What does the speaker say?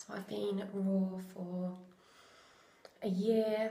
So I've been raw for a year.